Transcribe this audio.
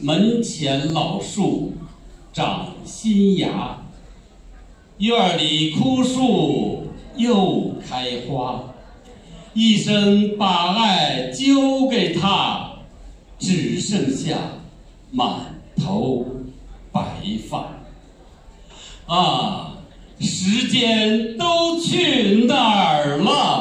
门前老树长新芽院里枯树又开花一生把爱交给他只剩下满头白发。啊时间都去哪儿了？